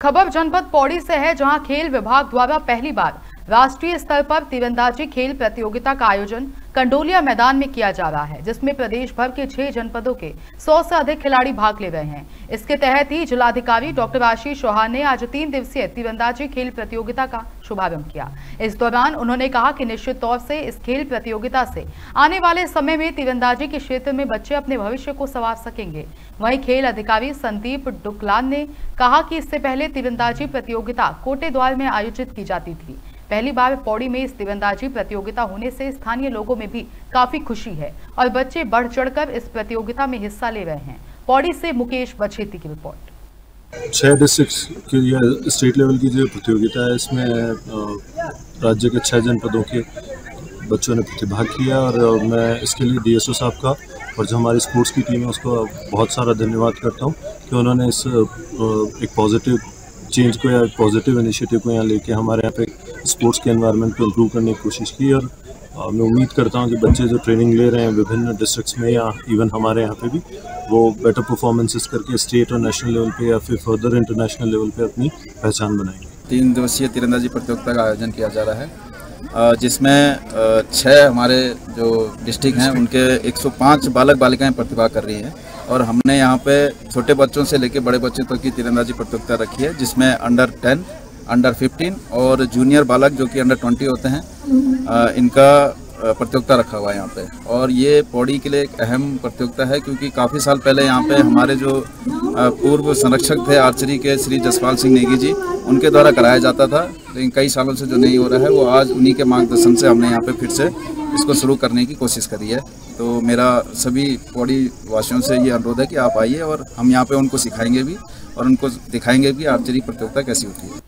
खबर जनपद पौड़ी से है जहाँ खेल विभाग द्वारा पहली बार राष्ट्रीय स्तर पर तीरंदाजी खेल प्रतियोगिता का आयोजन कंडोलिया मैदान में किया जा रहा है, जिसमें प्रदेश भर के छह जनपदों के 100 से अधिक खिलाड़ी भाग ले रहे हैं। इसके तहत ही जिलाधिकारी डॉक्टर आशीष चौहान ने आज तीन दिवसीय तीरंदाजी खेल प्रतियोगिता का शुभारंभ किया। इस दौरान उन्होंने कहा कि निश्चित तौर से इस खेल प्रतियोगिता से आने वाले समय में तीरंदाजी के क्षेत्र में बच्चे अपने भविष्य को संवार सकेंगे। वहीं खेल अधिकारी संदीप डुकलान ने कहा कि इससे पहले तीरंदाजी प्रतियोगिता कोटे द्वार में आयोजित की जाती थी। पहली बार पौड़ी में इस तीरंदाजी प्रतियोगिता होने से स्थानीय लोगों में भी काफ़ी खुशी है और बच्चे बढ़ चढ़कर इस प्रतियोगिता में हिस्सा ले रहे हैं। पौड़ी से मुकेश बछेती की रिपोर्ट। छः डिस्ट्रिक्ट की यह स्टेट लेवल की जो प्रतियोगिता है, इसमें राज्य के छः जनपदों के बच्चों ने प्रतिभाग किया और मैं इसके लिए डीएसओ साहब का और जो हमारी स्पोर्ट्स की टीम है, उसको बहुत सारा धन्यवाद करता हूँ कि उन्होंने इस एक पॉजिटिव चेंज को या पॉजिटिव इनिशिएटिव को यहाँ लेके हमारे यहाँ पे स्पोर्ट्स के एनवायरनमेंट को इम्प्रूव करने की कोशिश की और आ, मैं उम्मीद करता हूँ कि बच्चे जो ट्रेनिंग ले रहे हैं विभिन्न डिस्ट्रिक्ट्स में या इवन हमारे यहाँ पे भी वो बेटर परफॉर्मेंसेस करके स्टेट और नेशनल लेवल पे या फिर फर्दर इंटरनेशनल लेवल पे अपनी पहचान बनाएँगे। तीन दिवसीय तीरंदाजी प्रतियोगिता का आयोजन किया जा रहा है जिसमें छः हमारे जो डिस्ट्रिक्ट हैं उनके 105 बालक बालिकाएँ प्रतिभा कर रही हैं और हमने यहाँ पे छोटे बच्चों से लेकर बड़े बच्चों तक तो की तीरंदाजी प्रतियोगिता रखी है जिसमें अंडर टेन अंडर फिफ्टीन और जूनियर बालक जो कि अंडर ट्वेंटी होते हैं इनका प्रतियोगिता रखा हुआ है यहाँ पे। और ये पौड़ी के लिए एक अहम प्रतियोगिता है क्योंकि काफ़ी साल पहले यहाँ पे हमारे जो पूर्व संरक्षक थे आर्चरी के श्री जसपाल सिंह नेगी जी, उनके द्वारा कराया जाता था। लेकिन कई सालों से जो नहीं हो रहा है, वो आज उन्हीं के मार्गदर्शन से हमने यहाँ पे फिर से इसको शुरू करने की कोशिश करी है। तो मेरा सभी पौड़ी वासियों से ये अनुरोध है कि आप आइए और हम यहाँ पे उनको सिखाएँगे भी और उनको दिखाएँगे भी आर्चरी प्रतियोगिता कैसी होती है।